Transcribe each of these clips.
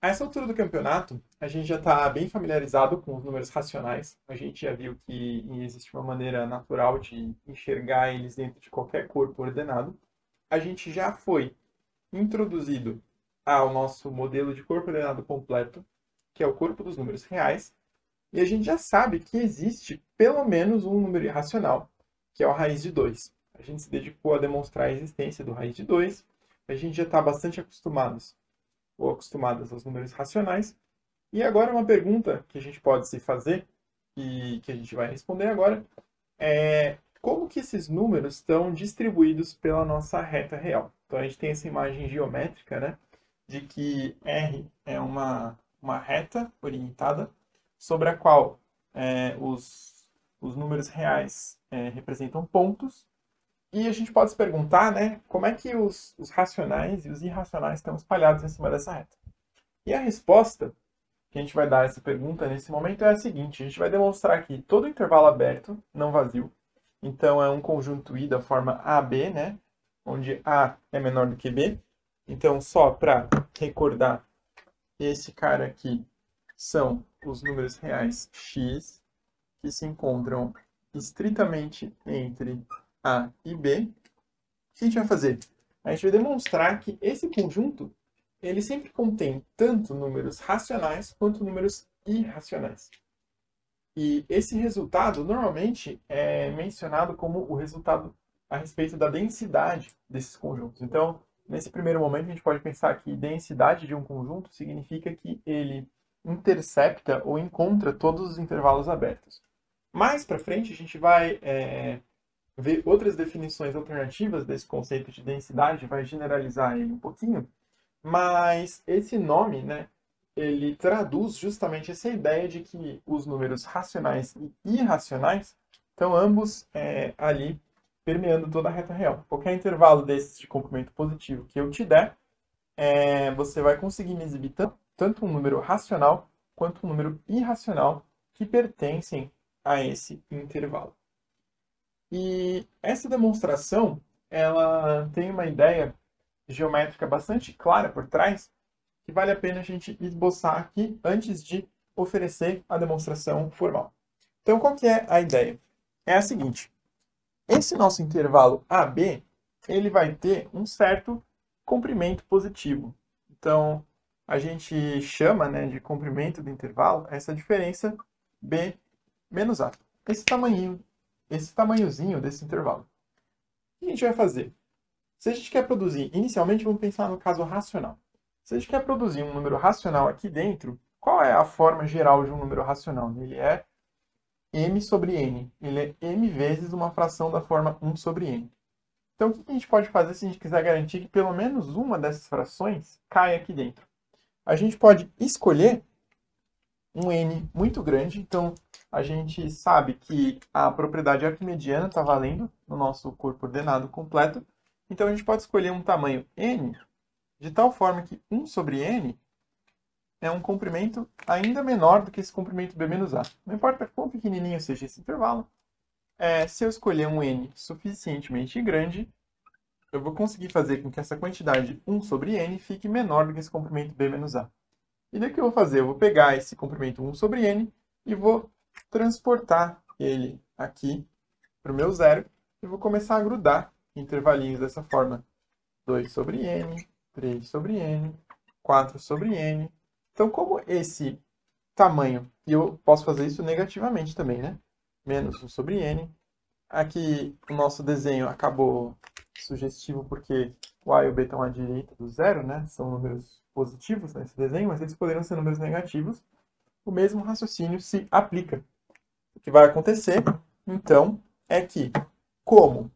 A essa altura do campeonato, a gente já está bem familiarizado com os números racionais. A gente já viu que existe uma maneira natural de enxergar eles dentro de qualquer corpo ordenado. A gente já foi introduzido ao nosso modelo de corpo ordenado completo, que é o corpo dos números reais, e a gente já sabe que existe pelo menos um número irracional, que é o raiz de 2. A gente se dedicou a demonstrar a existência do raiz de 2, a gente já está bastante acostumados ou acostumadas aos números racionais. E agora uma pergunta que a gente pode se fazer e que a gente vai responder agora é como que esses números estão distribuídos pela nossa reta real. Então a gente tem essa imagem geométrica, né, de que R é uma, uma reta orientada sobre a qual é, os, os números reais é, representam pontos e a gente pode se perguntar, né, como é que os, os racionais e os irracionais estão espalhados em cima dessa reta. E a resposta que a gente vai dar a essa pergunta nesse momento é a seguinte: a gente vai demonstrar aqui todo intervalo aberto, não vazio. Então é um conjunto I da forma AB, né, onde A é menor do que B. Então, só para recordar, esse cara aqui são os números reais x que se encontram estritamente entre a e B, o que a gente vai fazer? A gente vai demonstrar que esse conjunto ele sempre contém tanto números racionais quanto números irracionais. E esse resultado normalmente é mencionado como o resultado a respeito da densidade desses conjuntos. Então, nesse primeiro momento, a gente pode pensar que densidade de um conjunto significa que ele intercepta ou encontra todos os intervalos abertos. Mais para frente, a gente vai é, ver outras definições alternativas desse conceito de densidade, vai generalizar ele um pouquinho, mas esse nome, né, ele traduz justamente essa ideia de que os números racionais e irracionais estão ambos é, ali permeando toda a reta real. Qualquer intervalo desses de comprimento positivo que eu te der, é, você vai conseguir me exibir tanto um número racional quanto um número irracional que pertencem a esse intervalo. E essa demonstração, ela tem uma ideia geométrica bastante clara por trás, que vale a pena a gente esboçar aqui antes de oferecer a demonstração formal. Então, qual que é a ideia? É a seguinte, esse nosso intervalo AB, ele vai ter um certo comprimento positivo. Então, a gente chama né, de comprimento do intervalo essa diferença B menos A. Esse tamanho esse tamanhozinho desse intervalo. O que a gente vai fazer? Se a gente quer produzir, inicialmente vamos pensar no caso racional. Se a gente quer produzir um número racional aqui dentro, qual é a forma geral de um número racional? Ele é m sobre n. Ele é m vezes uma fração da forma 1 sobre n. Então, o que a gente pode fazer se a gente quiser garantir que pelo menos uma dessas frações caia aqui dentro? A gente pode escolher um n muito grande, então a gente sabe que a propriedade arquimediana está valendo no nosso corpo ordenado completo. Então, a gente pode escolher um tamanho n de tal forma que 1 sobre n é um comprimento ainda menor do que esse comprimento b menos a. Não importa quão pequenininho seja esse intervalo, é, se eu escolher um n suficientemente grande, eu vou conseguir fazer com que essa quantidade 1 sobre n fique menor do que esse comprimento b menos a. E daí o que eu vou fazer? Eu vou pegar esse comprimento 1 sobre n e vou transportar ele aqui para o meu zero e vou começar a grudar intervalinhos dessa forma. 2 sobre n, 3 sobre n, 4 sobre n. Então, como esse tamanho, e eu posso fazer isso negativamente também, né? Menos 1 sobre n. Aqui o nosso desenho acabou sugestivo porque o a e o b estão à direita do zero, né? São números positivos nesse desenho, mas eles poderiam ser números negativos. O mesmo raciocínio se aplica o que vai acontecer, então, é que, como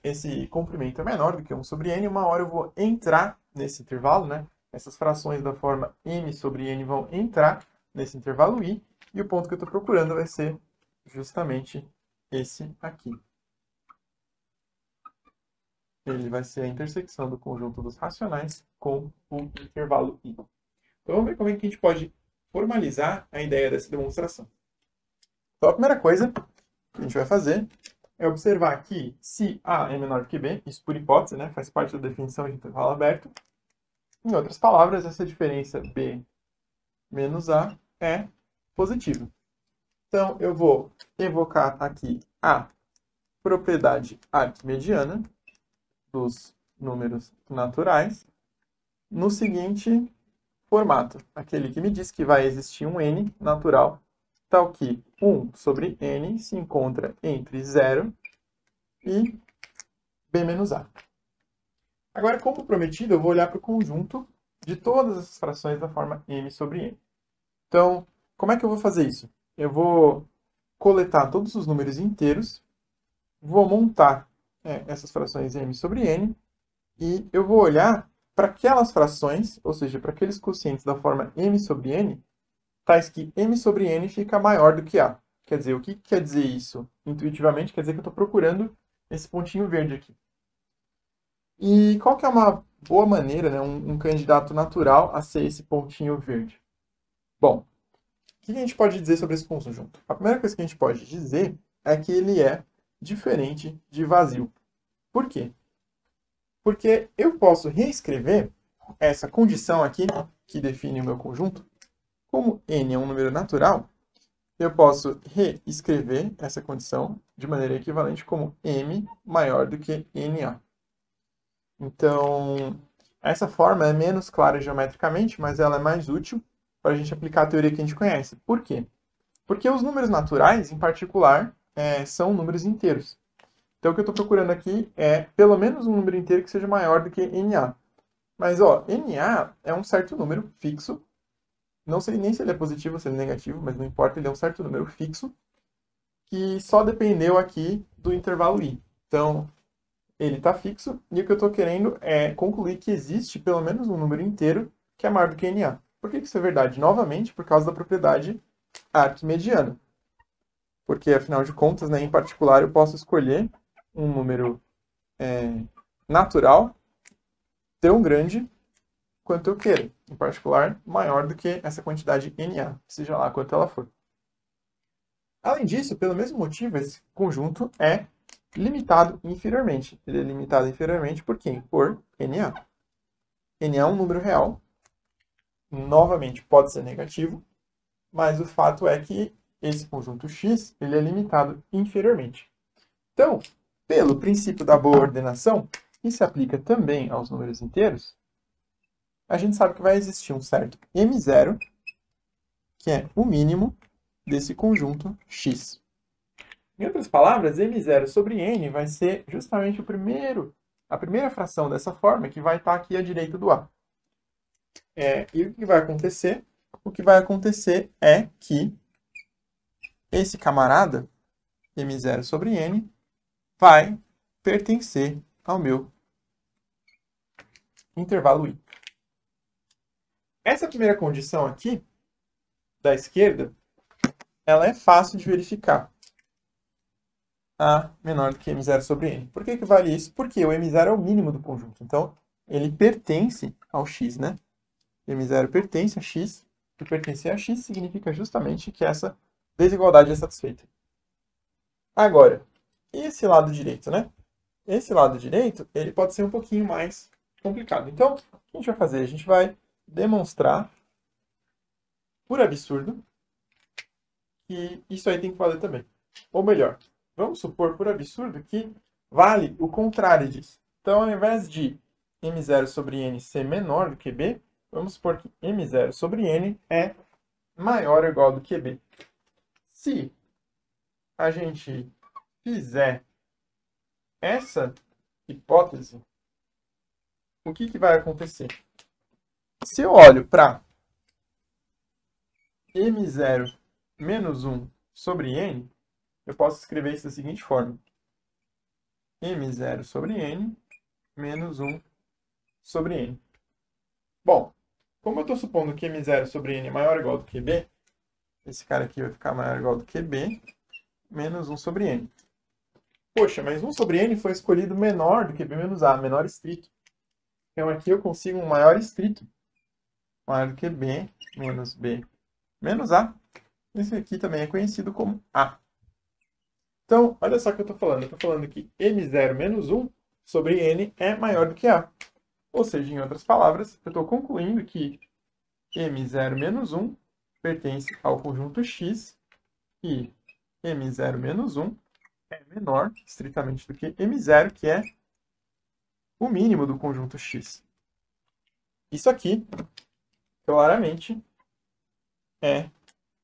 esse comprimento é menor do que 1 sobre n, uma hora eu vou entrar nesse intervalo, né? Essas frações da forma m sobre n vão entrar nesse intervalo i, e o ponto que eu estou procurando vai ser justamente esse aqui. Ele vai ser a intersecção do conjunto dos racionais com o intervalo i. Então vamos ver como é que a gente pode formalizar a ideia dessa demonstração. Então, a primeira coisa que a gente vai fazer é observar que se A é menor que B, isso por hipótese, né, faz parte da definição de intervalo aberto. Em outras palavras, essa diferença B menos A é positivo. Então, eu vou evocar aqui a propriedade arquimediana dos números naturais no seguinte formato. Aquele que me diz que vai existir um n natural, tal que 1 sobre n se encontra entre 0 e b menos a. Agora, como prometido, eu vou olhar para o conjunto de todas as frações da forma m sobre n. Então, como é que eu vou fazer isso? Eu vou coletar todos os números inteiros, vou montar é, essas frações m sobre n, e eu vou olhar para aquelas frações, ou seja, para aqueles quocientes da forma m sobre n, tais que m sobre n fica maior do que a. Quer dizer, o que quer dizer isso? Intuitivamente, quer dizer que eu estou procurando esse pontinho verde aqui. E qual que é uma boa maneira, né, um, um candidato natural a ser esse pontinho verde? Bom, o que a gente pode dizer sobre esse conjunto? A primeira coisa que a gente pode dizer é que ele é diferente de vazio. Por quê? Porque eu posso reescrever essa condição aqui, que define o meu conjunto, como n é um número natural, eu posso reescrever essa condição de maneira equivalente como m maior do que na. Então, essa forma é menos clara geometricamente, mas ela é mais útil para a gente aplicar a teoria que a gente conhece. Por quê? Porque os números naturais, em particular, é, são números inteiros. Então, o que eu estou procurando aqui é pelo menos um número inteiro que seja maior do que NA. Mas, ó, NA é um certo número fixo. Não sei nem se ele é positivo ou se ele é negativo, mas não importa, ele é um certo número fixo que só dependeu aqui do intervalo i. Então, ele está fixo, e o que eu estou querendo é concluir que existe pelo menos um número inteiro que é maior do que NA. Por que isso é verdade? Novamente, por causa da propriedade arquimediana. Porque, afinal de contas, né, em particular, eu posso escolher um número é, natural tão grande quanto eu queira. Em particular, maior do que essa quantidade NA, seja lá quanto ela for. Além disso, pelo mesmo motivo, esse conjunto é limitado inferiormente. Ele é limitado inferiormente por quem? Por NA. NA é um número real. Novamente, pode ser negativo, mas o fato é que esse conjunto X ele é limitado inferiormente. Então, pelo princípio da boa ordenação, que se aplica também aos números inteiros, a gente sabe que vai existir um certo M0, que é o mínimo desse conjunto X. Em outras palavras, m0 sobre n vai ser justamente o primeiro, a primeira fração dessa forma que vai estar aqui à direita do A. É, e o que vai acontecer? O que vai acontecer é que esse camarada, m0 sobre n, vai pertencer ao meu intervalo i. Essa primeira condição aqui, da esquerda, ela é fácil de verificar. A menor do que M0 sobre N. Por que, que vale isso? Porque o M0 é o mínimo do conjunto. Então, ele pertence ao X, né? M0 pertence a X. E pertencer a X significa justamente que essa desigualdade é satisfeita. Agora, esse lado direito, né? Esse lado direito, ele pode ser um pouquinho mais complicado. Então, o que a gente vai fazer? A gente vai demonstrar, por absurdo, que isso aí tem que valer também. Ou melhor, Vamos supor, por absurdo, que vale o contrário disso. Então, ao invés de m0 sobre n ser menor do que b, vamos supor que m0 sobre n é maior ou igual do que b. Se a gente fizer essa hipótese, o que, que vai acontecer? Se eu olho para m0 menos 1 sobre n, eu posso escrever isso da seguinte forma. m0 sobre n menos 1 sobre n. Bom, como eu estou supondo que m0 sobre n é maior ou igual do que b, esse cara aqui vai ficar maior ou igual do que b, menos 1 sobre n. Poxa, mas 1 sobre n foi escolhido menor do que b menos a, menor estrito. Então aqui eu consigo um maior estrito. Maior do que b menos b menos a. Esse aqui também é conhecido como a. Então, olha só o que eu estou falando. Eu estou falando que m0 menos 1 sobre n é maior do que a. Ou seja, em outras palavras, eu estou concluindo que m0 menos 1 pertence ao conjunto X e M0 menos 1 é menor, estritamente, do que M0, que é o mínimo do conjunto X. Isso aqui, claramente, é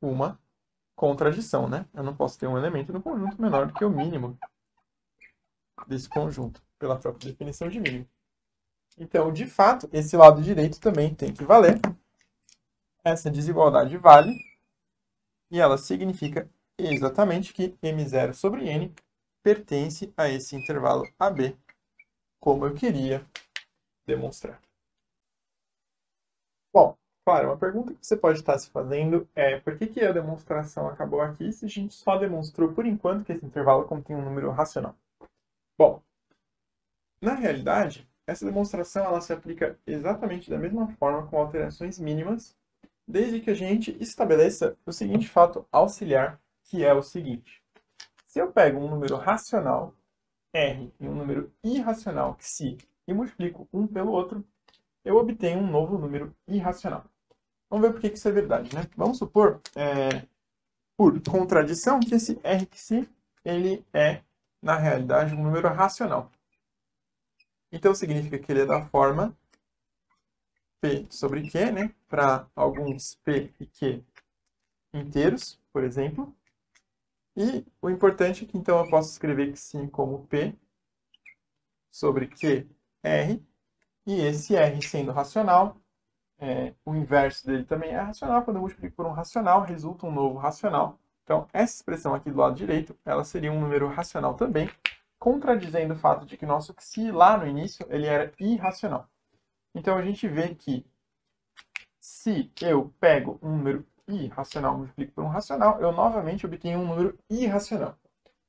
uma contradição, né? Eu não posso ter um elemento no conjunto menor do que o mínimo desse conjunto, pela própria definição de mínimo. Então, de fato, esse lado direito também tem que valer. Essa desigualdade vale, e ela significa exatamente que M0 sobre N pertence a esse intervalo AB, como eu queria demonstrar. Bom, claro, uma pergunta que você pode estar se fazendo é por que, que a demonstração acabou aqui se a gente só demonstrou por enquanto que esse intervalo contém um número racional? Bom, na realidade, essa demonstração ela se aplica exatamente da mesma forma com alterações mínimas, desde que a gente estabeleça o seguinte fato auxiliar, que é o seguinte. Se eu pego um número racional, R, e um número irracional, Xi, e multiplico um pelo outro, eu obtenho um novo número irracional. Vamos ver por que isso é verdade, né? Vamos supor, é, por contradição, que esse R Xi, ele é na realidade, um número racional. Então, significa que ele é da forma P sobre Q, né? Para alguns P e Q inteiros, por exemplo. E o importante é que, então, eu posso escrever que sim como P sobre Q R. E esse R sendo racional, é, o inverso dele também é racional. Quando eu multiplico por um racional, resulta um novo racional. Então, essa expressão aqui do lado direito, ela seria um número racional também, contradizendo o fato de que nosso xi lá no início, ele era irracional. Então, a gente vê que se eu pego um número irracional multiplico por um racional, eu novamente obtenho um número irracional.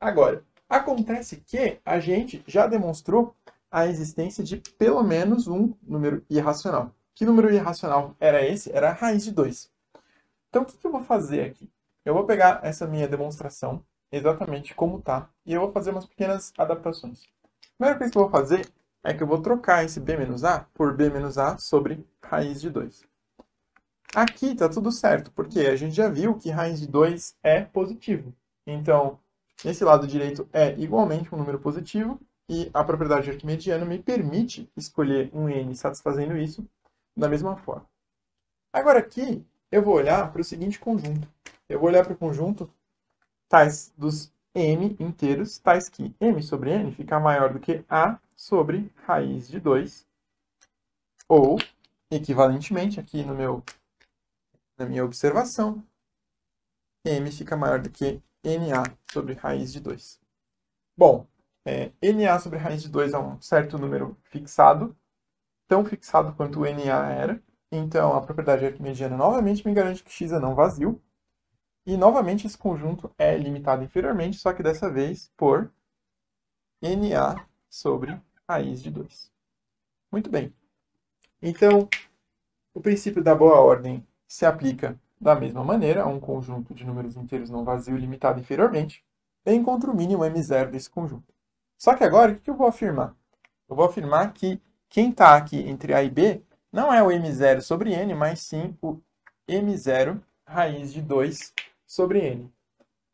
Agora, acontece que a gente já demonstrou a existência de pelo menos um número irracional. Que número irracional era esse? Era a raiz de 2. Então, o que eu vou fazer aqui? Eu vou pegar essa minha demonstração exatamente como está e eu vou fazer umas pequenas adaptações. A primeira coisa que eu vou fazer é que eu vou trocar esse b menos a por b menos a sobre raiz de 2. Aqui está tudo certo, porque a gente já viu que raiz de 2 é positivo. Então, esse lado direito é igualmente um número positivo e a propriedade arquimediana me permite escolher um n satisfazendo isso da mesma forma. Agora aqui, eu vou olhar para o seguinte conjunto eu vou olhar para o conjunto tais dos m inteiros, tais que m sobre n fica maior do que a sobre raiz de 2, ou, equivalentemente, aqui no meu, na minha observação, m fica maior do que na sobre raiz de 2. Bom, é, na sobre raiz de 2 é um certo número fixado, tão fixado quanto na era, então a propriedade arquimediana novamente me garante que x é não vazio, e novamente esse conjunto é limitado inferiormente, só que dessa vez por NA sobre raiz de 2. Muito bem. Então, o princípio da boa ordem se aplica da mesma maneira a um conjunto de números inteiros não vazio limitado inferiormente. Eu encontro o mínimo M0 desse conjunto. Só que agora, o que eu vou afirmar? Eu vou afirmar que quem está aqui entre A e B não é o M0 sobre N, mas sim o M0 raiz de 2 sobre n.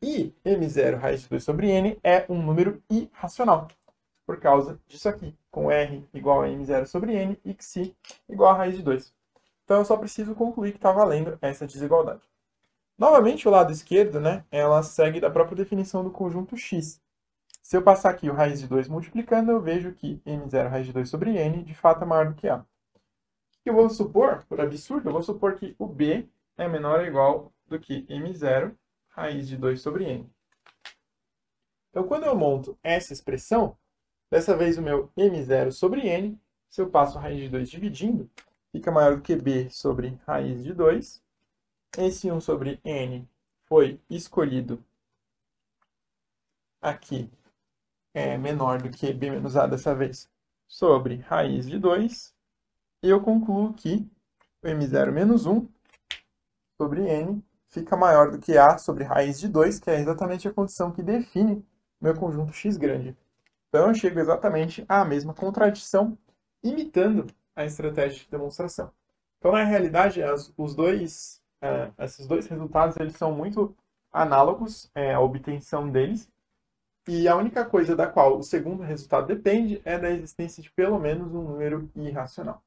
E m0 raiz de 2 sobre n é um número irracional, por causa disso aqui, com r igual a m0 sobre n e xi igual a raiz de 2. Então eu só preciso concluir que está valendo essa desigualdade. Novamente, o lado esquerdo, né, ela segue da própria definição do conjunto x. Se eu passar aqui o raiz de 2 multiplicando, eu vejo que m0 raiz de 2 sobre n de fato é maior do que a. Eu vou supor, por absurdo, eu vou supor que o b é menor ou igual do que m0 raiz de 2 sobre n. Então, quando eu monto essa expressão, dessa vez o meu m0 sobre n, se eu passo raiz de 2 dividindo, fica maior do que b sobre raiz de 2. Esse 1 sobre n foi escolhido aqui é menor do que b menos a dessa vez sobre raiz de 2. E eu concluo que o m0 menos 1 sobre n fica maior do que a sobre raiz de 2, que é exatamente a condição que define meu conjunto x grande. Então eu chego exatamente à mesma contradição, imitando a estratégia de demonstração. Então, na realidade, as, os dois é, esses dois resultados eles são muito análogos, é, a obtenção deles, e a única coisa da qual o segundo resultado depende é da existência de pelo menos um número irracional.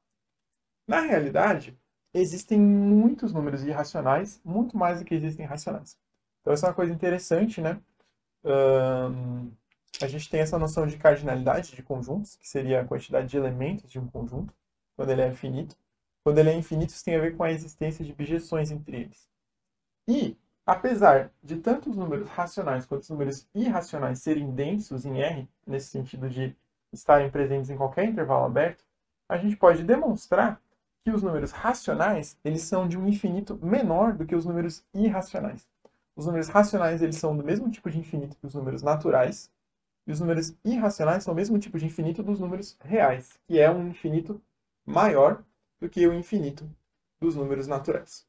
Na realidade, existem muitos números irracionais, muito mais do que existem racionais. Então, essa é uma coisa interessante, né? Um, a gente tem essa noção de cardinalidade de conjuntos, que seria a quantidade de elementos de um conjunto, quando ele é finito. Quando ele é infinito, isso tem a ver com a existência de bijeções entre eles. E, apesar de tanto os números racionais quanto os números irracionais serem densos em R, nesse sentido de estarem presentes em qualquer intervalo aberto, a gente pode demonstrar que os números racionais eles são de um infinito menor do que os números irracionais. Os números racionais eles são do mesmo tipo de infinito que os números naturais, e os números irracionais são o mesmo tipo de infinito dos números reais, que é um infinito maior do que o infinito dos números naturais.